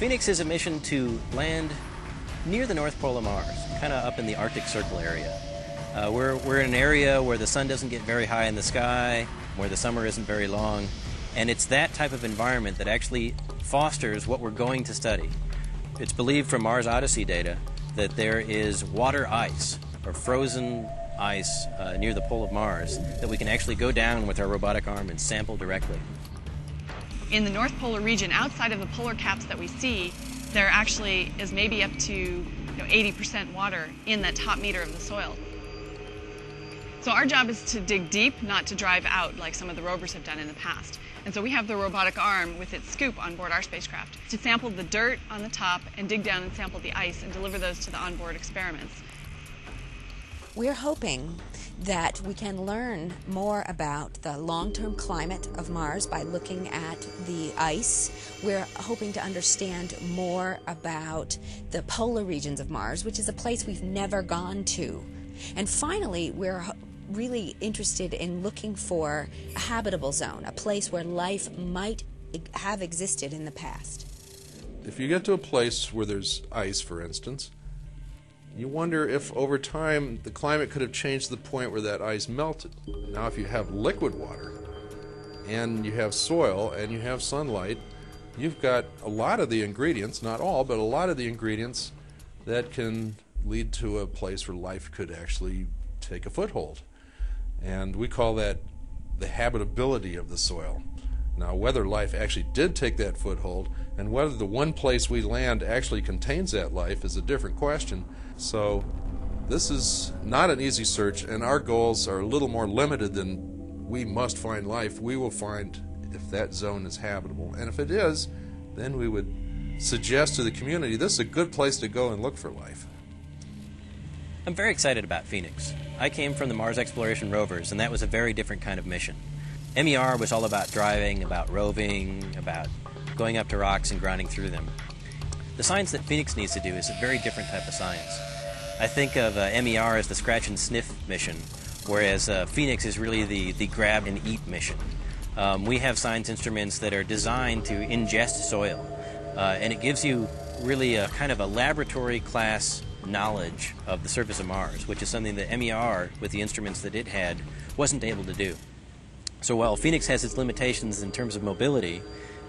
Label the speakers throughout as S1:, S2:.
S1: Phoenix is a mission to land near the North Pole of Mars, kind of up in the Arctic Circle area. Uh, we're, we're in an area where the sun doesn't get very high in the sky, where the summer isn't very long, and it's that type of environment that actually fosters what we're going to study. It's believed from Mars Odyssey data that there is water ice, or frozen ice, uh, near the pole of Mars that we can actually go down with our robotic arm and sample directly.
S2: In the North Polar region, outside of the polar caps that we see, there actually is maybe up to you know, 80% water in that top meter of the soil. So our job is to dig deep, not to drive out like some of the rovers have done in the past. And so we have the robotic arm with its scoop on board our spacecraft to sample the dirt on the top and dig down and sample the ice and deliver those to the onboard experiments.
S3: We're hoping that we can learn more about the long term climate of Mars by looking at the ice. We're hoping to understand more about the polar regions of Mars, which is a place we've never gone to. And finally, we're really interested in looking for a habitable zone, a place where life might have existed in the past.
S4: If you get to a place where there's ice, for instance, you wonder if over time the climate could have changed to the point where that ice melted. Now, if you have liquid water and you have soil and you have sunlight, you've got a lot of the ingredients, not all, but a lot of the ingredients that can lead to a place where life could actually take a foothold. And we call that the habitability of the soil. Now, whether life actually did take that foothold and whether the one place we land actually contains that life is a different question. So, this is not an easy search, and our goals are a little more limited than we must find life. We will find if that zone is habitable. And if it is, then we would suggest to the community this is a good place to go and look for life.
S1: I'm very excited about Phoenix. I came from the Mars Exploration Rovers, and that was a very different kind of mission. MER was all about driving, about roving, about going up to rocks and grinding through them. The science that Phoenix needs to do is a very different type of science. I think of uh, MER as the scratch and sniff mission, whereas uh, Phoenix is really the, the grab and eat mission. Um, we have science instruments that are designed to ingest soil, uh, and it gives you really a kind of a laboratory class knowledge of the surface of Mars, which is something that MER, with the instruments that it had, wasn't able to do. So while Phoenix has its limitations in terms of mobility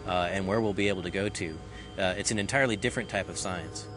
S1: uh, and where we'll be able to go to, uh, it's an entirely different type of science.